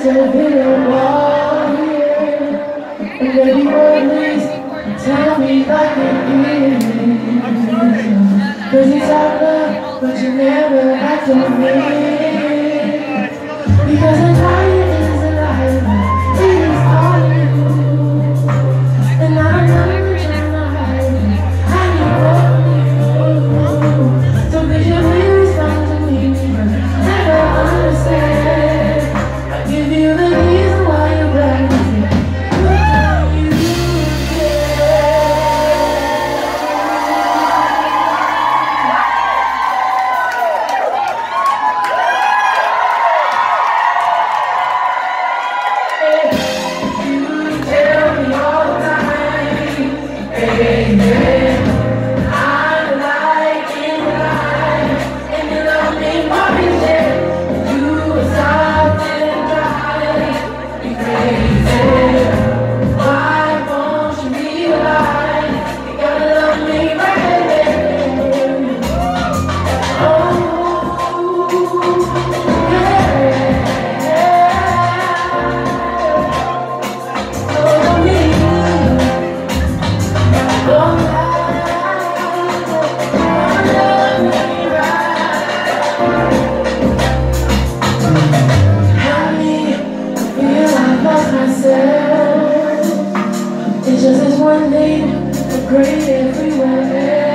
still feeling warm here And everyone please tell me. Like it is Cause it's our love, but you never act on me Because one name, great everywhere.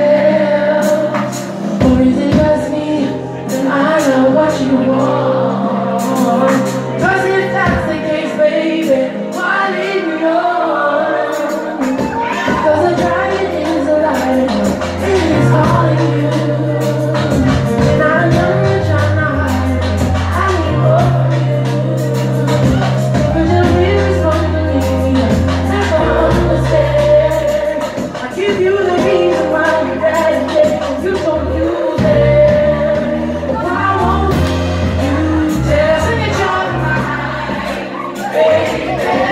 Amen.